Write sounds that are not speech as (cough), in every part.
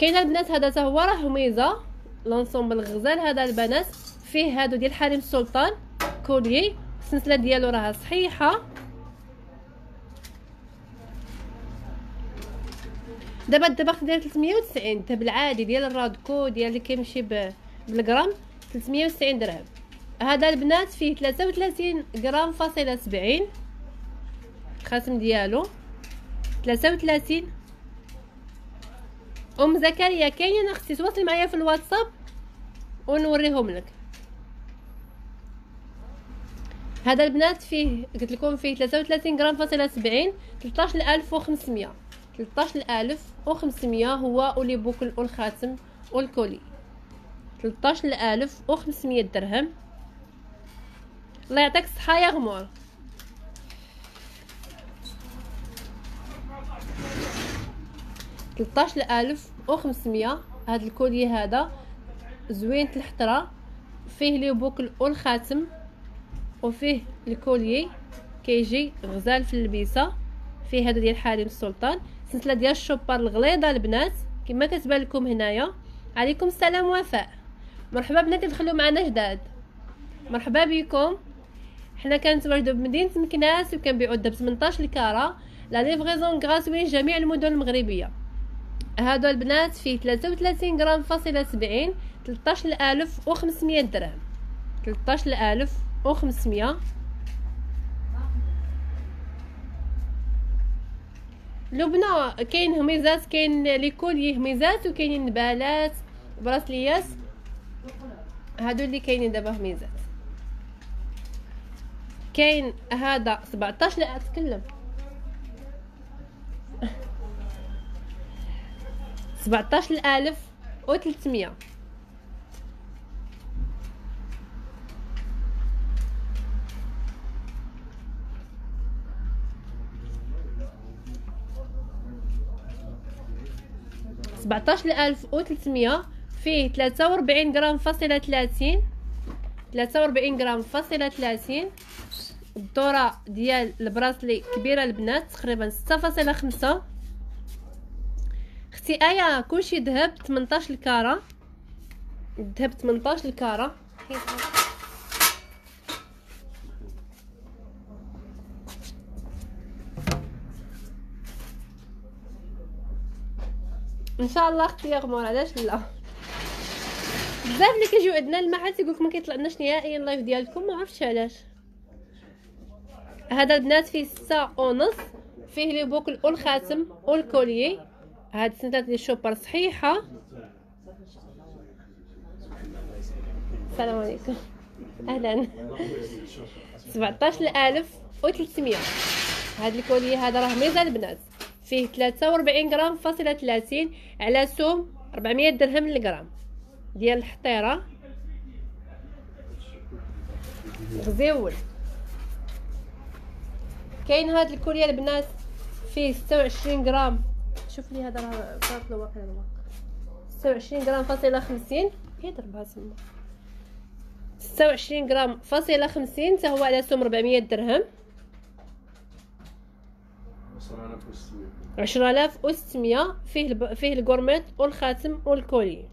كاين البنات هذا هو راه هميزه لونسومبل غزال هذا البنات فيه هادو ديال حريم السلطان كولي السلسلة ديالو راها صحيحة. دابا الدباغ ديال 390 الذهب العادي ديال الرادكو ديال اللي كيمشي بالغرام 390 درهم. هذا البنات فيه 33 غرام فاصلة 70 الخاتم ديالو 33 أم زكريا كاينين أختي تواصلي معايا في الواتساب؟ ونوريهم لك. هذا البنات فيه قلت لكم فيه 33 غرام فاصلة 70 13500 13500 هو أولي بوكل والخاتم والكولي 13500 درهم. الله يعطيك الصحة يا غمور. تلطاش ألف وخمسمية هاد الكولي هذا. زوين الحطرة فيه لي بوكل والخاتم وفيه الكولي كيجي غزال في اللبيسة. فيه هذا ديال حريم السلطان. سلسلة ديال الشوبار الغليظة البنات. كما كتبان لكم هنايا. عليكم السلام وفاء مرحبا بناتي دخلوا معنا جداد. مرحبا بكم. حنا كنتواجدوا بمدينة مكناس وكنبيعوا الدب 18 الكاره la livraison gratuite جميع المدن المغربيه هادو البنات فيه 33 غرام فاصلة 70 13500 درهم. 13500 لبنى كاين هميزات كاين les colliers هميزات وكاينين نبالات bracelets هادو اللي كاينين دابا هميزات. كاين هذا 17 لا اتكلم سبعتاش الألف وتلتمية سبعتاش الألف وتلتمية فيه تلاتة وربعين غرام فاصلة تلاتين. تلاتة وربعين غرام فاصلة تلاتين. الدورة ديال البراسلي كبيرة البنات تقريبا ستة فاصلة خمسة. أختي آية كلشي ذهب 18 الكارة. ذهب 18 الكارة. إن شاء الله أختي غمور علاش لا؟ بزاف اللي كيجيو عندنا المحل تيقول لك ما كيطلعناش نهائيا ال live ديالكم ما عرفتش علاش. هذا البنات فيه ستة ونص فيه les boucles والخاتم وال collier. هاد السنتات ديال ال chopard صحيحة. السلام عليكم. أهلا. 17300 و300 هاد ال collier هذا راه ميزان البنات. فيه 43 غرام فاصلة 30 على سوم 400 درهم للغرام. ديال الحطيرة. غزيول كاين هاد الكولية البنات. فيه 26 غرام شوف لي هذا راه صارت له واقع الواقع 26 غرام فاصلة 50 يضربها تما 26 غرام فاصلة 50 حتى هو على سوم 400 درهم. 10600 فيه الب... فيه الكورميت والخاتم والكولي.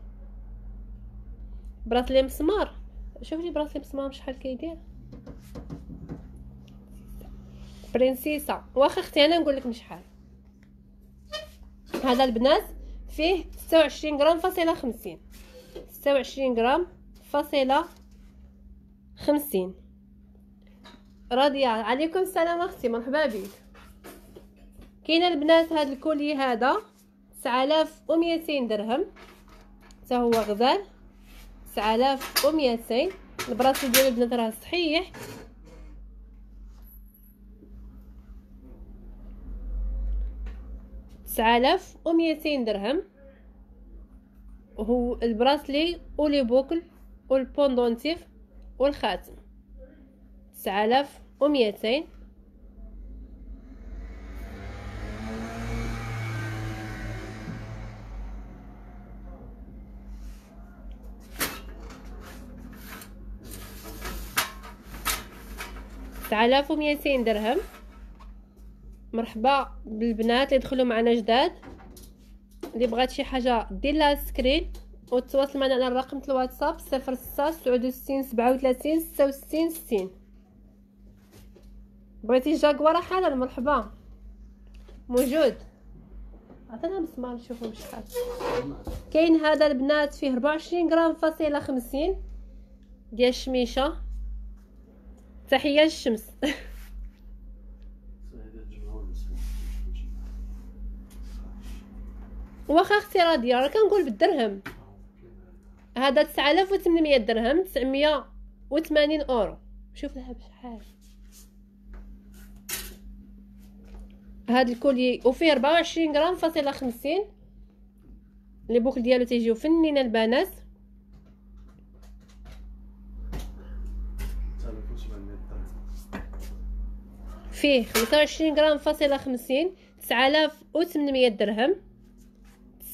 براسلي مسمار. شوف لي براسلي مسمار شحال كيدير. برنسيسة. واخا أختي أنا نقول لك شحال. هذا البنات فيه 26 غرام فاصلة 50 26 غرام فاصلة 50 راضية عليكم السلام أختي مرحبا بك. كاين البنات هذا الكولي هذا 9200 درهم. حتى هو غزال 9200 البراسل ديال البنات راه صحيح. تسعالاف وميتين درهم. وهو البراسلي ولي بوكل والبوندونتيف والخاتم. تسعالاف وميتين. تسعالاف وميتين درهم. مرحبا بالبنات اللي دخلوا معنا جداد. اللي بغات شي حاجة دير لها screen وتواصل معنا على الرقم الواتساب سبعة وستين سبعة وثلاثين ستة وستين ستين بغيتي جاكوار حالا مرحبا. موجود. عطينا مسمار نشوفو شحال كاين هذا البنات فيه 24 غرام فاصلة 50 ديال الشميشة. تحية للشمس. (laughs) واخا أختي راضيه راه كنقول بالدرهم. هذا 9800 درهم 980 أورو. شوف لها بشحال. هاد الكولي وفيه 24 غرام فاصلة 50 لي بوكل ديالو تيجيو فنينة البنات. فيه 25 غرام فاصلة 50 9800 درهم.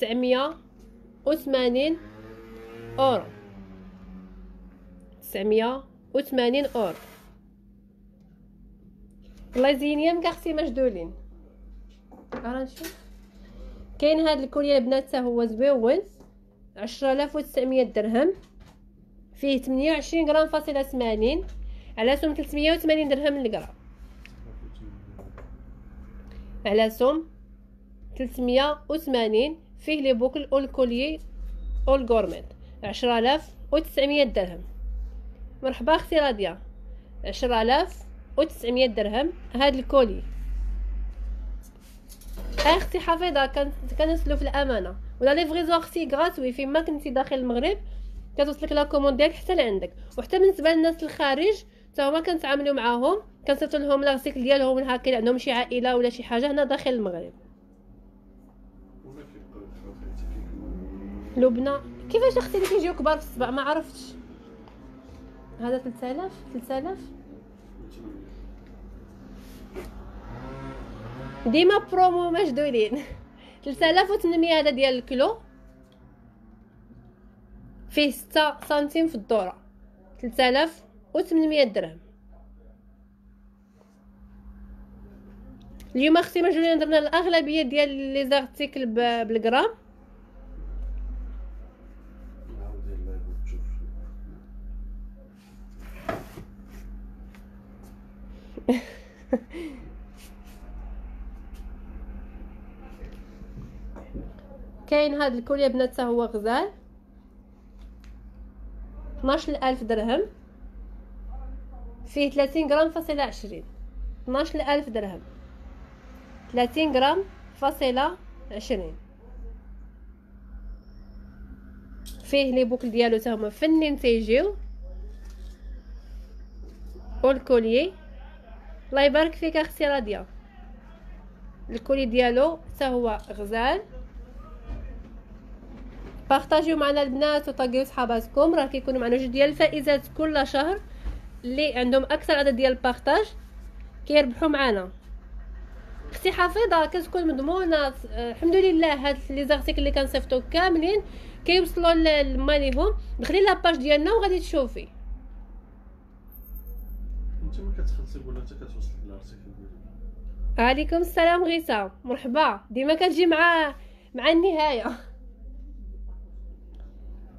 980 أورو. 980 أورو. الله يزين يامك أختي مجدولين. راه نشوف كاين هاد الكوليه البنات هو زويون 10900 درهم. فيه 28 غرام فاصلة 80 على سوم 380 درهم للغرام على سوم 380 فيه les boucles أو ال collier أو ال gourmette 10900 درهم. مرحبا أختي راضيه 10900 درهم هاد ال collier أختي حفيظة كنسلو في الأمانة. و la livraison أختي gratuite فين ما كنتي داخل المغرب كتوصلك la commande ديالك حتى لعندك. وحتى بالنسبة للناس الخارج حتى هما كنتعاملوا معاهم كنصيفط لهم لاغسيكل ديالهم هكا عندهم شي عائلة ولا شي حاجة هنا داخل المغرب. لبنى. كيفاش أختي اللي كيجيو كبار في السبع ما عرفتش. هذا 3000 3000 ديما برومو مجدولين 3800 هذا ديال الكيلو. فيه 6 سنتيم في الدورة. 3800 درهم. اليوم أختي مجدولين درنا الأغلبية ديال لي زارتيكل بالغرام. كاين هاد الكولية بنات هو غزال. 12000 درهم. فيه 30 غرام فاصلة 20 12000 درهم. 30 غرام فاصلة 20 فيه لي بوكل ديالو تا هما فنين تيجيو. والكوليي الله يبارك فيك أختي راضيه ال collier ديالو حتى هو غزال. partageيو معنا البنات و tagيو صحاباتكم راه كيكونوا معنا جوج ديال الفائزات كل شهر اللي عندهم أكثر عدد ديال ال partage كيربحوا معنا أختي حفيظه كتكون مضمونه الحمد لله هاد les articles اللي كنصيفطو كاملين كيوصلوا لماليهم دخلي la page ديالنا وغادي تشوفي انت ما كتخلصي ولا انت كتوصل ال article عليكم السلام غيسا مرحبا ديما كتجي مع مع النهايه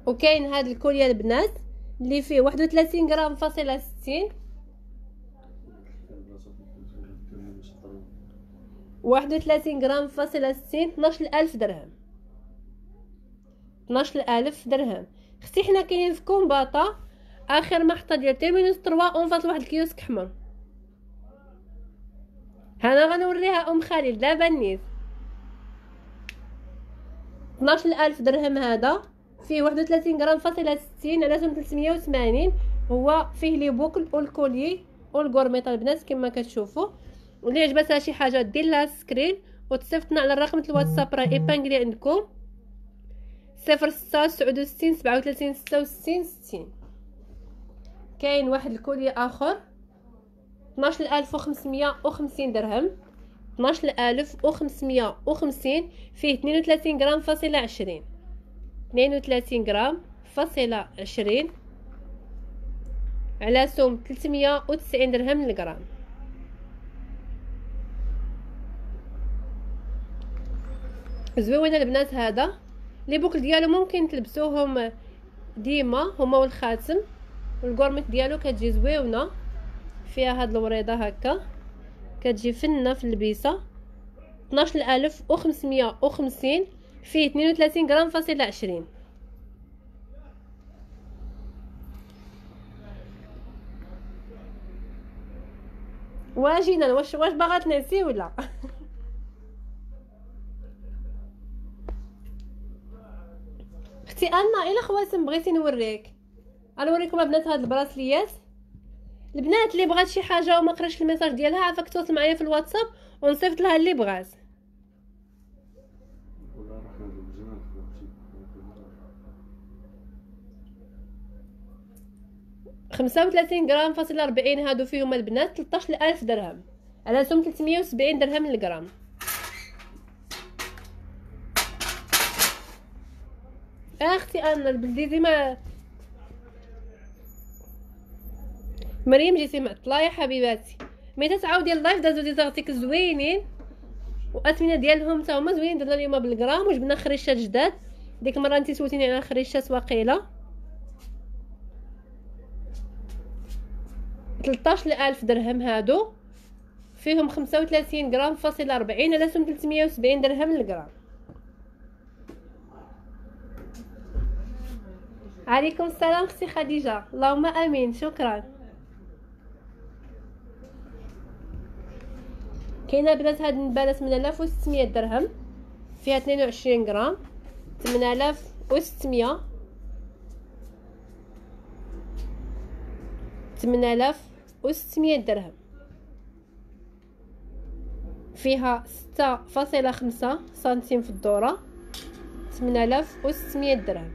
وكاين هاد ال collier البنات اللي فيه واحد وثلاثين غرام فاصلة ستين. واحد وثلاثين غرام فاصلة ستين اثناش الألف درهم. اثناش الألف درهم. أختي حنا كاينين في كومباطا آخر محطة ديال terminus trois un فاصل واحد ال kiosque حمر. هنا غنوريها أم خالد لا بنيت 12000 درهم هذا. فيه 31 غرام فاصلة 60 على 380 هو فيه les boucles وال collier وال gourmette البنات كما كتشوفوا واللي عجبتها شي حاجة دير لها screen وتصيفطنا على الرقم الواتساب راه épinglé عندكم. صفر ستة سبعة وستين سبعة وثلاثين ستة وستين ستين. كاين واحد الكولي آخر. 12550 درهم. 12550 فيه 32 غرام فاصلة 20 32 غرام فاصلة 20 على سوم 390 درهم للغرام زوينه البنات هذا. لي بوكل ديالو ممكن تلبسوهم ديما هما والخاتم والكورميت ديالو كتجي زويونه فيها هاد الوريضة هكا. كتجي فنة في اللبيسة. 12550 فيه 32 غرام فاصله 20 واجينا واش واش باغا تنعسي ولا؟ (laughs) أختي أنا إلا خواتم بغيتي نوريك. غنوريكم البنات هاد البراسليات. البنات اللي بغات شي حاجة وما قراش الميساج ديالها عافاك تواصل معايا في الواتساب ونصيفط لها اللي بغات. 35 غرام فاصلة 40 هادو فيهم البنات 13000 درهم. على سوم 370 درهم للغرام أختي أنا البلديزي ما مريم جيتي معطله يا حبيباتي. ميتا تعاودي اللايف دازو دي زارتيك زوينين. وأثمنة ديالهم تا هما زوينين درنا اليوم بالغرام وجبنا خريشات جداد. ديك المرة انت سوتيني على خريشات واقيله 13000 درهم هادو. فيهم 35 غرام فاصل 40 على سم 370 درهم للغرام عليكم السلام أختي خديجة. اللهم آمين. شكرا. كاينة بنات هاد النبالة 8600 درهم. فيها 22 غرام. 8600 8600 درهم. فيها 6.5 سنتيم في الدورة. 8600 درهم.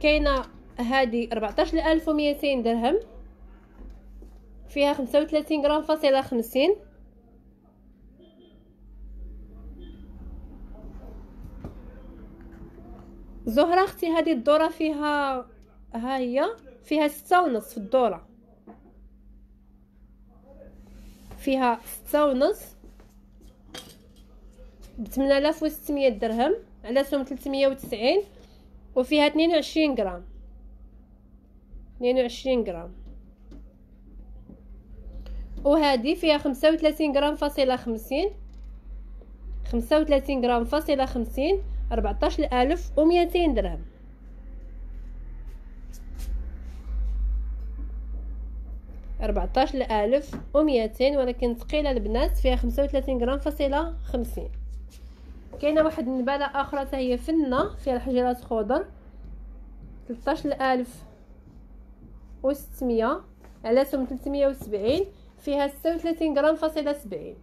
كاينة هذه 14200 درهم. فيها 35 غرام فاصلة 50 زهرة أختي هذه الدورة فيها ها هي؟ فيها ستة ونص في الدورة. فيها ستة ونص. بثمانية آلاف وستمية درهم على سوم تلتمية وتسعين وفيها اثنين وعشرين غرام. اثنين وعشرين غرام. وهذه فيها خمسة وثلاثين غرام فاصلة خمسين. خمسة وثلاثين غرام فاصلة خمسين. أربعتاش ألف ومئتين درهم. أربعتاش ألف ومئتين ولكن ثقيلة البنات فيها خمسة وثلاثين غرام فاصلة خمسين. كاينة واحد النباله أخرى هي فنة فيها الحجرات خضر. 13000 و600 على سم 370 فيها 36 غرام فاصلة 70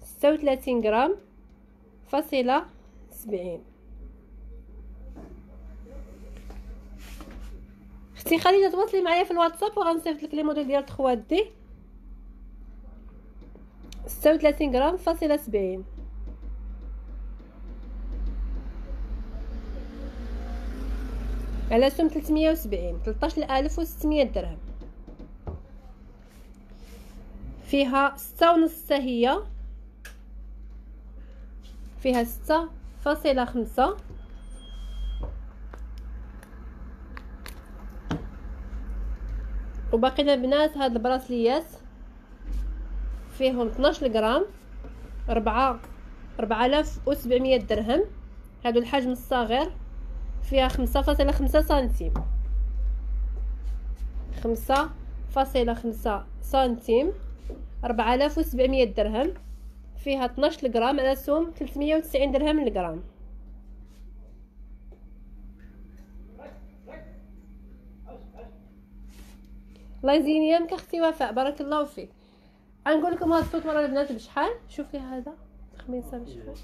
36 غرام فاصلة 70 أختي خلينا تواصلي معايا في الواتساب وغنصيفط لك لي موديل ديال تخوات دي 36 غرام فاصلة 70 على سوم 370 13600 درهم. فيها ستة ونص هي. فيها ستة فاصلة خمسة. وباقي البنات هاد البراسليات فيهم 12 غرام ربعة ربعة آلاف وسبعمية درهم. هادو الحجم الصغير فيها خمسة فاصلة خمسة سنتيم. خمسة فاصلة خمسة سنتيم أربعة آلاف وسبعمية درهم. فيها 12 غرام على سوم 390 درهم يزين يامك أختي وفاء بارك الله فيك. غنقول لكم هاد الصوت ورا البنات بشحال؟ شوفي هذا خميسه بشحال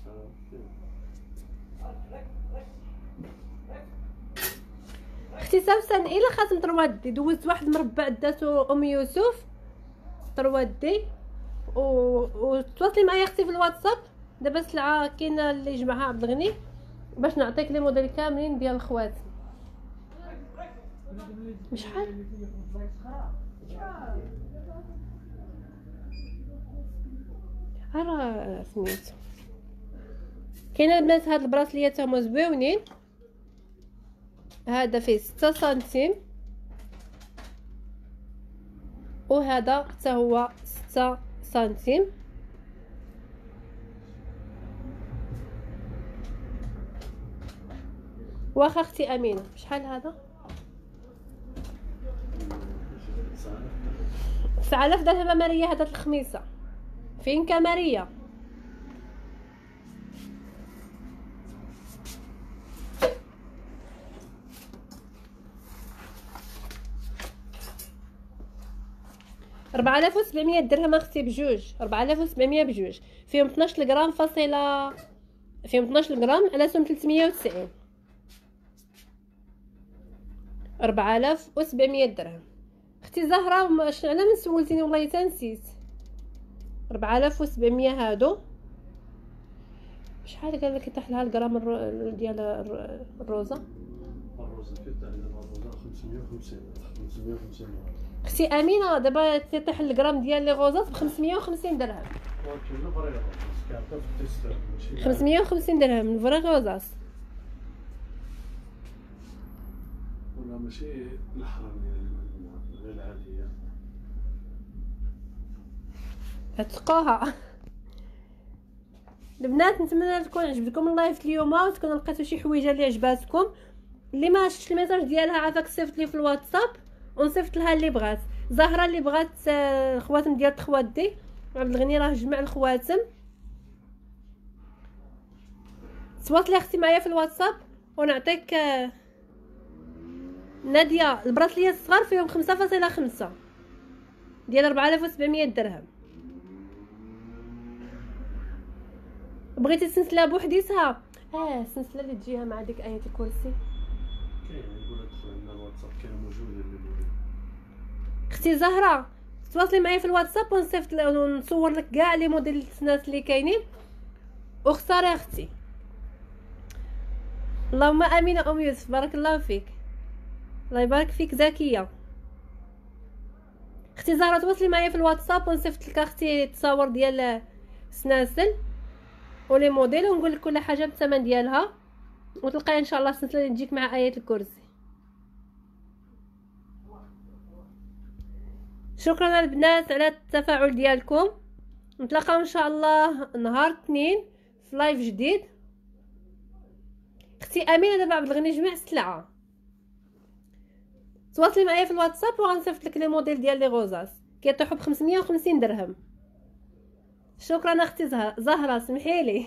أختي سوسن إلا خاتم طروادي دوزت واحد مربع داتو أم يوسف. طروادي. و وتواصلي معايا أختي في الواتساب. دابا سلعة كاينة اللي جمعها عبد الغني باش نعطيك لي موديل كاملين ديال الخواتم. شحال؟ راه سميتو. كاينة البنات هاد البراسليات هما زويونين هذا فيه ستة سنتيم. وهذا حتى هو ستة سنتيم. واخا أختي أمينة شحال هذا؟ 9000 درهم ماريه هذا الخميسة. فين كمارية؟ 4700 درهم أختي بجوج. 4700 بجوج. فيهم 12 غرام فاصلة فيهم 12 غرام على سوم 390 4700 درهم. أختي زهرة على من سولتيني والله تنسيت 4700 هادو. شحال قال لك يطيح لها الغرام ديال الروزة؟ أختي أمينة دابا تيطيح الغرام ديال لي غوزات ب 550 درهم. وكيلو فريغة كارطة في التيست ماشي 550 درهم الفري غوزات ولا ماشي الحرام غير العادية. تقوها البنات نتمنى تكون عجبتكم ال live اليوم وتكونوا لقيتوا شي حويجة اللي عجباتكم. اللي ما شفتش ال message ديالها عافاك صيفط لي في الواتساب ونصيفط لها اللي بغات. زهرة اللي بغات آه، الخواتم ديال تخوات دي. عبد الغني راه جمع الخواتم. تواصلي أختي معايا في الواتساب ونعطيك آه، نادية. البراسليات الصغار فيهم خمسة فاصلة خمسة. ديال ربعة آلاف وسبعمية درهم. بغيتي سلسله بوحديتها؟ آه السلسلة اللي تجيها مع ديك آية الكرسي. أختي زهره تواصلي معايا في الواتساب ونصيفط ونصور لك كاع لي موديل السنات اللي كاينين واختاري أختي اللهم امين ام يوسف بارك الله فيك الله يبارك فيك زكيه أختي زهره تواصلي معايا في الواتساب ونصيفط لك أختي التصاور ديال السناسل ولي موديل ونقول لك كل حاجة بالثمن ديالها وتلقاي إن شاء الله السلسله اللي تجيك مع إيه الكرسي. شكرا البنات على التفاعل ديالكم. نتلاقاو إن شاء الله نهار اثنين في live جديد. أختي أمينة دابا عبد الغني جميع السلعه تواصلي معايا في الواتساب وغنصيفط لك les modèles ديال les rosaces. كيطيحوا ب 550 درهم. شكرا أختي زه- زهرة سمحي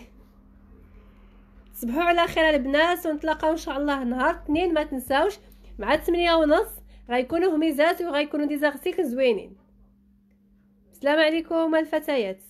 لي تصبحوا على خير البنات ونتلاقاو إن شاء الله نهار اثنين ما تنساوش. مع 8 ونص غيكونوا هميزات وغيكونوا des articles زوينين. السلام عليكم الفتيات